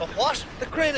The what? The crane.